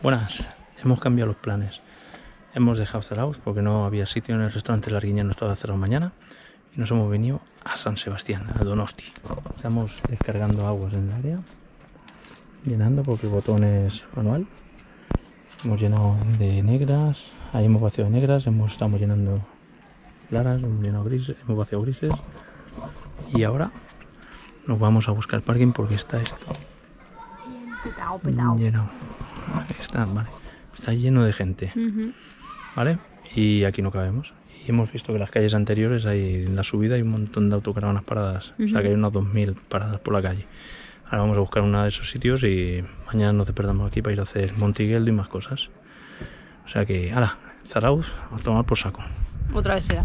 Buenas, hemos cambiado los planes. Hemos dejado Zarauz porque no había sitio en el restaurante Larguiña, no estaba cerrado mañana. Y nos hemos venido a San Sebastián, a Donosti. Estamos descargando aguas en el área, llenando porque el botón es manual. Hemos llenado de negras, ahí hemos vaciado de negras, hemos, estamos llenando claras, hemos llenado grises, hemos vaciado grises. Y ahora nos vamos a buscar parking porque está esto lleno. Ahí está, vale. Está lleno de gente, ¿vale? Y aquí no cabemos. Y hemos visto que las calles anteriores hay en la subida hay un montón de autocaravanas paradas. O sea que hay unas 2.000 paradas por la calle. Ahora vamos a buscar uno de esos sitios y mañana nos desperdamos aquí para ir a hacer Montigueldo y más cosas. O sea que, ahora, Zarauz, a tomar por saco. Otra vez será.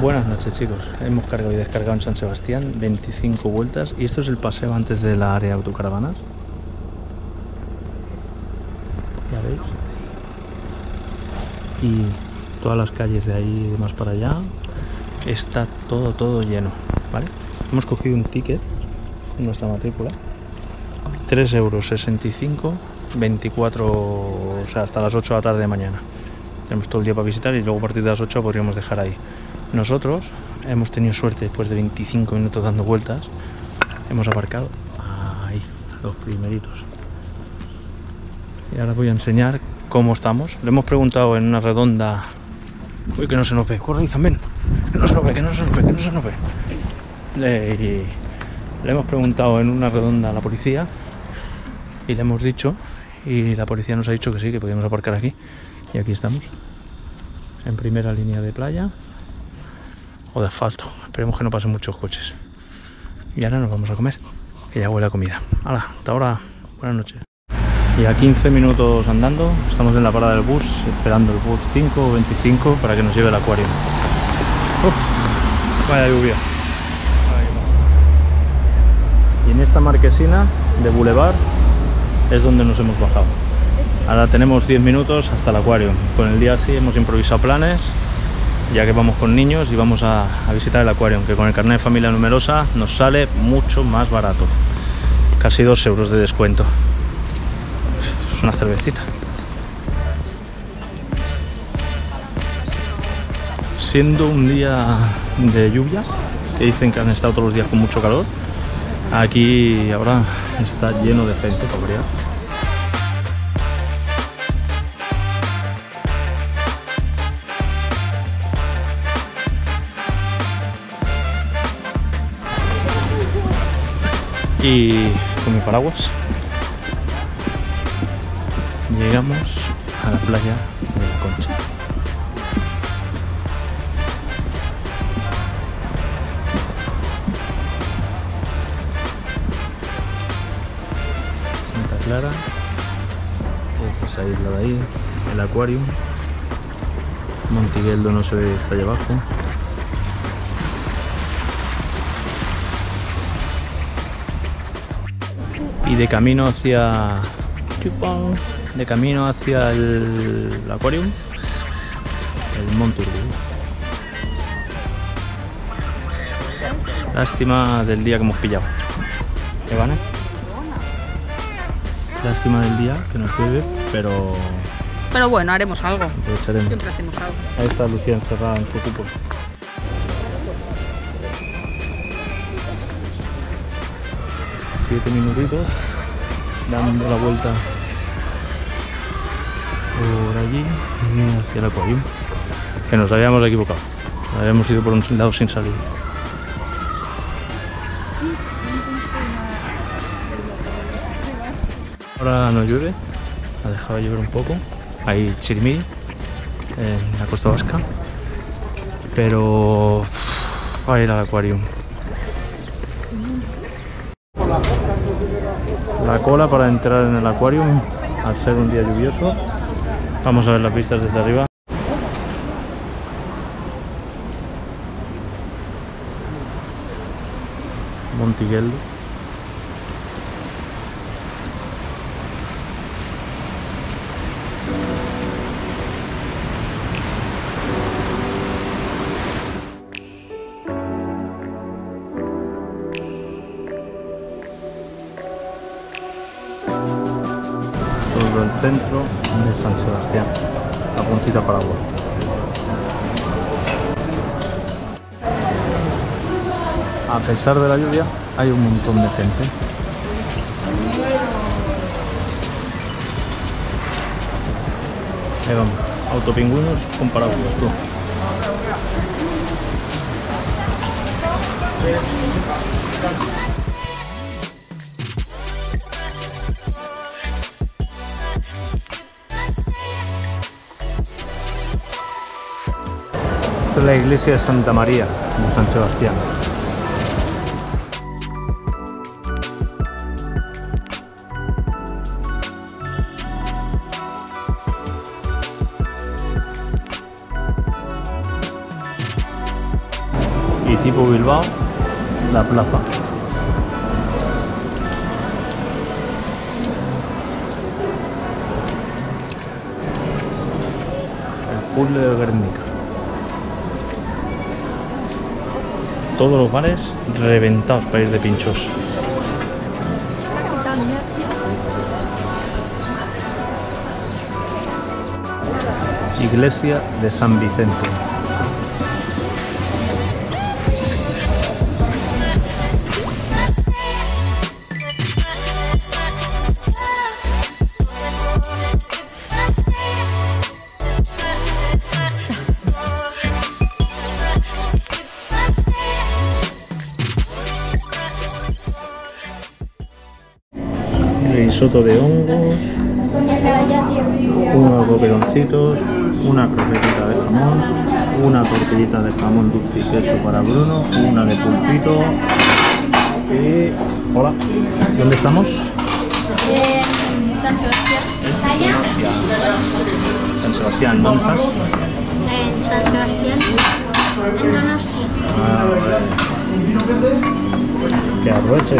Buenas noches chicos, hemos cargado y descargado en San Sebastián 25 vueltas y esto es el paseo antes de la área de autocaravanas. Ya Y todas las calles de ahí y más para allá está todo, todo lleno, ¿vale? Hemos cogido un ticket en nuestra matrícula. 3 euros 65, 24, o sea, hasta las 8 de la tarde de mañana. Tenemos todo el día para visitar y luego a partir de las 8 podríamos dejar ahí. Nosotros hemos tenido suerte después de 25 minutos dando vueltas. Hemos aparcado ahí, los primeritos. Y ahora voy a enseñar cómo estamos. Le hemos preguntado en una redonda. Uy, que no se nos ve. Corre, ven. Que no se nos ve, que no se nos que no se nos ve. Le hemos preguntado en una redonda a la policía y le hemos dicho. Y la policía nos ha dicho que sí, que podíamos aparcar aquí. Y aquí estamos. En primera línea de playa o de asfalto. Esperemos que no pasen muchos coches. Y ahora nos vamos a comer, que ya huele a comida. Hala, hasta ahora, buenas noches. Y a 15 minutos andando, estamos en la parada del bus, esperando el bus 5 o 25 para que nos lleve al acuario. Vaya lluvia. Y en esta marquesina de Boulevard es donde nos hemos bajado. Ahora tenemos 10 minutos hasta el acuario. Con el día así hemos improvisado planes ya que vamos con niños y vamos a, a, visitar el acuario, aunque con el carnet de familia numerosa nos sale mucho más barato. Casi 2 euros de descuento. Una cervecita. Siendo un día de lluvia, que dicen que han estado todos los días con mucho calor, aquí ahora está lleno de gente, podría. y con mi paraguas llegamos a la playa de la Concha. Santa Clara, esa isla de ahí, el acuario, Montigueldo no se ve, está allá abajo. y de camino hacia de camino hacia el, el acuario el Monturbu lástima del día que hemos pillado. ¿Qué van? lástima del día que nos llueve pero pero bueno haremos algo. aprovecharemos. Siempre hacemos algo. Ahí está Lucía encerrada en su cupo. Siete minutitos dando la vuelta por allí hacia el acuario que nos habíamos equivocado. Habíamos ido por un lado sin salir. Ahora no llueve ha dejado de llover un poco. Hay chirimiri en la costa vasca pero va a ir al acuario. La cola para entrar en el acuario al ser un día lluvioso vamos a ver las vistas desde arriba. Montigueldo el centro de San Sebastián. La puntita para agua. A pesar de la lluvia, hay un montón de gente. Ahí vamos, autopingüinos con paraguas, tú. Esta es la iglesia de Santa María de San Sebastián. Y tipo Bilbao, la plaza. El puzzle de Guernica. Todos los bares reventados para ir de pinchos. Iglesia de San Vicente. Risotto de hongos, unos boqueroncitos, una croquetita de jamón, una tortillita de jamón dulce y queso para Bruno, una de pulpito y... Hola, ¿dónde estamos? En San Sebastián. San Sebastián, ¿dónde estás? En San Sebastián. En Donosti. Ah, vale. Que arroche.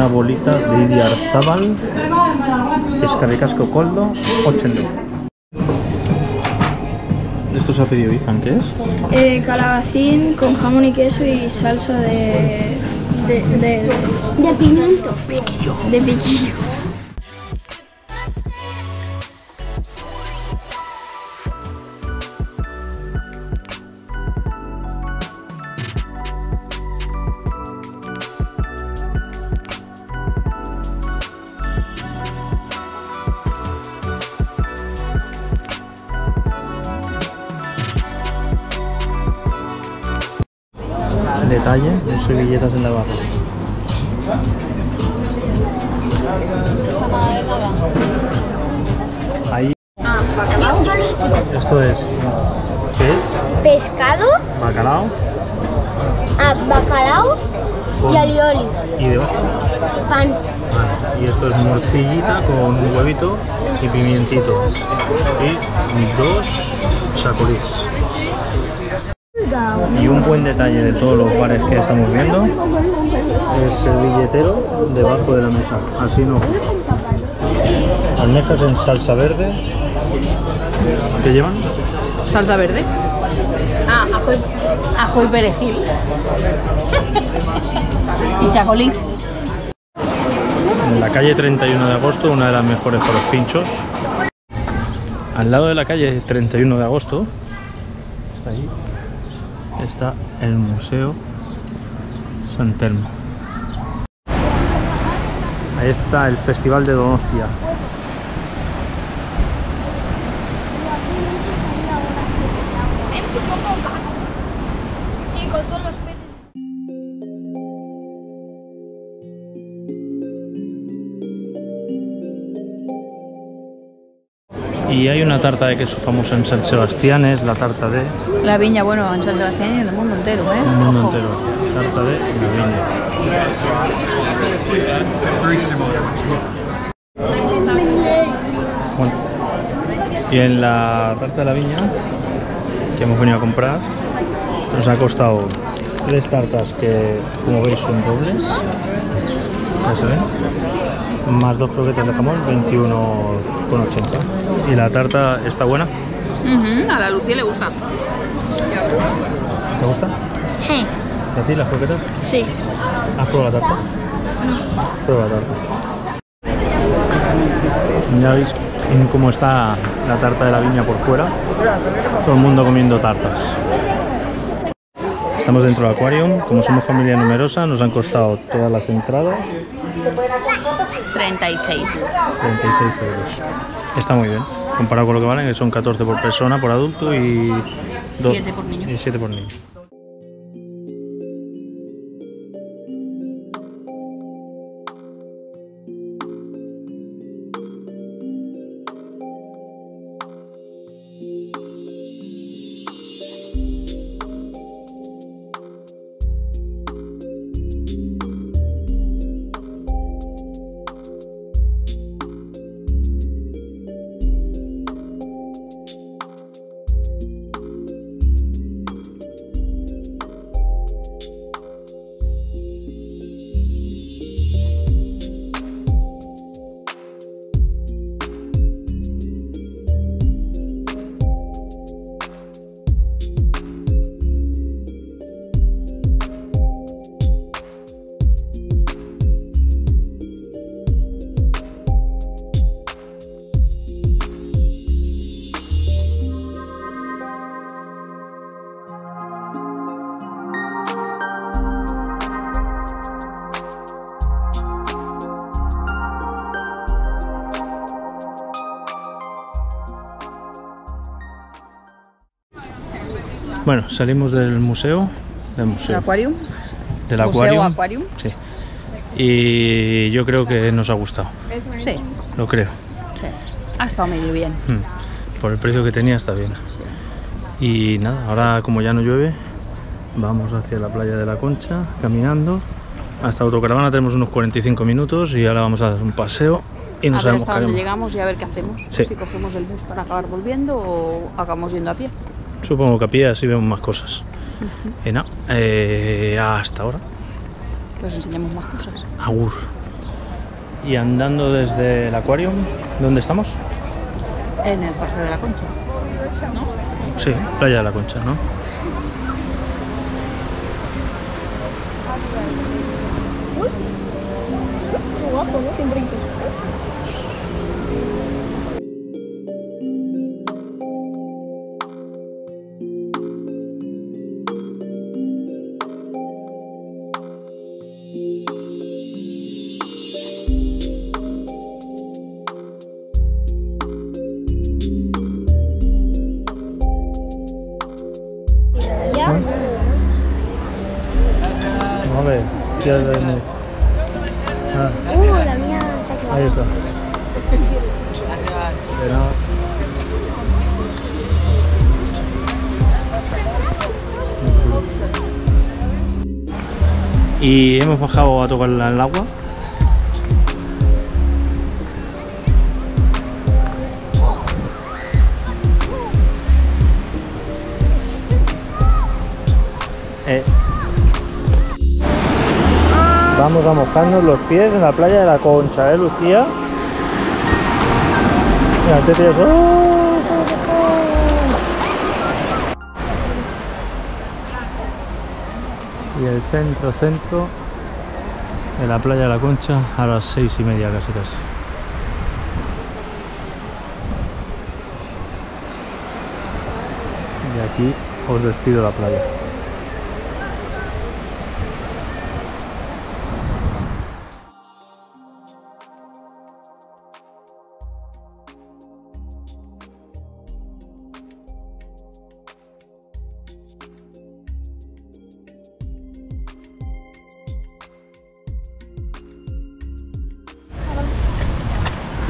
Una bolita de Idiarzábal, Escarricasco Coldo, 80. Esto se ha pedido Izan, ¿qué es? Eh, calabacín con jamón y queso y salsa de. de. de, De pimiento. de piquillo. Detalle de servilletas en la barra. Ahí, Yo, yo esto es. Pescado, Bacalao ah, bacalao con- y alioli. y debajo. Pan. Y esto es morcillita con un huevito y pimientito. Y dos chacolís. Y un buen detalle de todos los bares que estamos viendo es el billetero debajo de la mesa. Así no. Almejas en salsa verde. ¿Qué llevan? Salsa verde. Ah, ajo y, ajo y perejil. y chacolín. En la calle 31 de agosto, una de las mejores para los pinchos. Al lado de la calle 31 de agosto, está ahí, está el Museo San Telmo. Ahí está el Festival de Donostia. Hay una tarta de queso famosa en San Sebastián, es la tarta de La viña, bueno, en San Sebastián y en el mundo entero, ¿eh? el mundo Ojo. entero. Tarta de la viña. Bueno, y en la tarta de la viña que hemos venido a comprar nos ha costado tres tartas que como veis son dobles ya se ven más dos croquetas de jamón 21,80 y la tarta está buena a la Lucía le gusta. ¿te gusta? Sí. ¿a ti las croquetas? Sí. ¿has probado la tarta? prueba la tarta Ya veis cómo está la tarta de la viña por fuera. Todo el mundo comiendo tartas. Estamos dentro del acuario. Como somos familia numerosa, nos han costado todas las entradas 36. 36 euros. Está muy bien. Comparado con lo que valen, que son 14 por persona, por adulto y... do- Siete por niño. Y 7 por niño. Bueno, salimos del museo. Del El museo. Aquarium. Del Museo acuario. Sí. Y yo creo que nos ha gustado. Sí, Lo creo. sí. Ha estado medio bien. Mm. Por el precio que tenía está bien. Sí. Y nada, ahora como ya no llueve, vamos hacia la playa de la Concha, caminando. Hasta autocaravana tenemos unos 45 minutos y ahora vamos a dar un paseo y no a ver hasta dónde llegamos y a ver qué hacemos. Sí. Si cogemos el bus para acabar volviendo o acabamos yendo a pie. Supongo que a pie así vemos más cosas. Y nada, eh, hasta ahora. Que os enseñamos más cosas. Agur. Y andando desde el acuario, ¿dónde estamos? En el paseo de la Concha. Sí, playa de la Concha, ¿no? Qué guapo, ¿no? Ah, Uh, la mía está ahí está. De nada. Y hemos bajado a tocar el agua. Vamos a mojarnos los pies en la playa de la Concha, ¿eh, Lucía? Mira, te tiras- ¡Oh! Y el centro, centro de la playa de la Concha a las seis y media casi casi. Y aquí os despido la playa.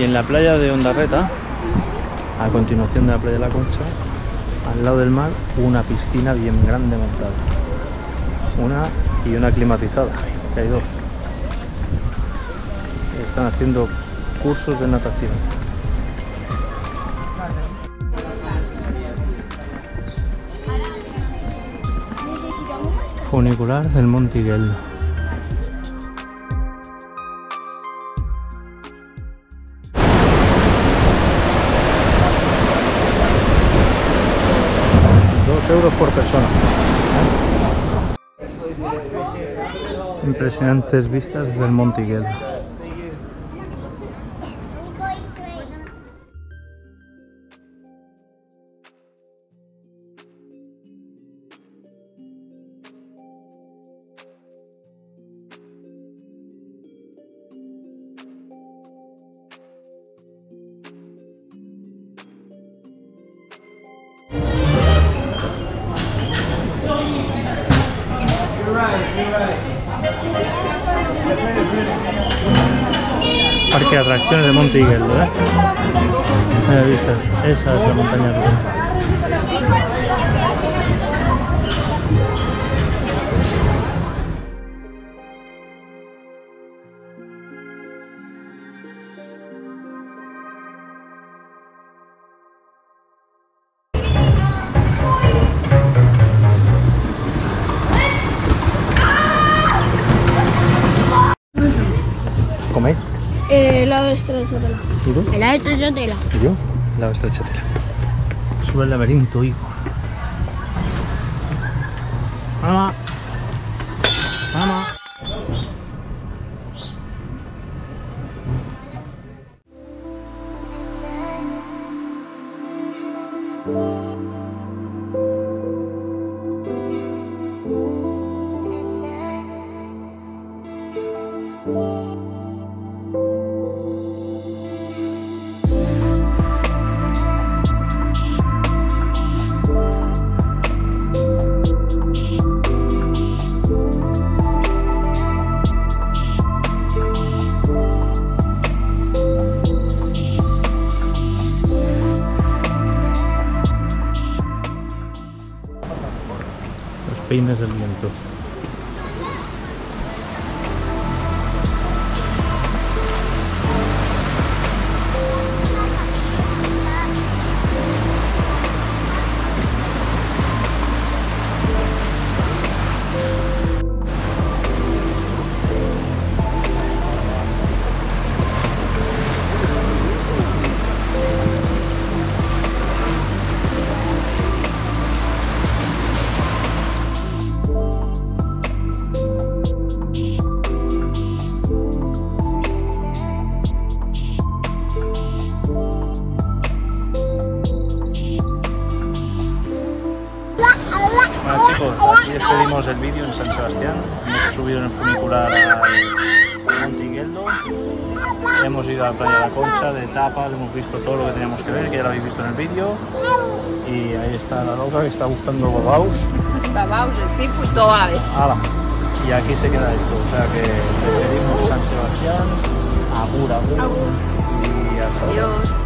Y en la playa de Ondarreta, a continuación de la playa de la Concha, al lado del mar, una piscina bien grande montada. Una y una climatizada, que hay dos. Están haciendo cursos de natación. Funicular del Montiguel. Dos euros por persona. Impresionantes vistas desde el. Parque de atracciones de Monte Higueldo, ¿eh? Esa es la montaña rusa. ¿Coméis? Eh, helado de stracciatella. ¿Y tú? El de tela. ¿Y yo? La estrachatela. Sube el laberinto, hijo. Mamá. Mamá. Del viento. Bueno el vídeo en San Sebastián. Hemos subido en el funicular al Monte Higueldo. Hemos ido a la playa de la Concha, de tapas, hemos visto todo lo que teníamos que ver, que ya lo habéis visto en el vídeo. Y ahí está la loca que está buscando babaus. Babaus, el tipo y todo. Y aquí se queda esto. O sea que despedimos San Sebastián. Agur, agur. Y hasta luego. Adiós.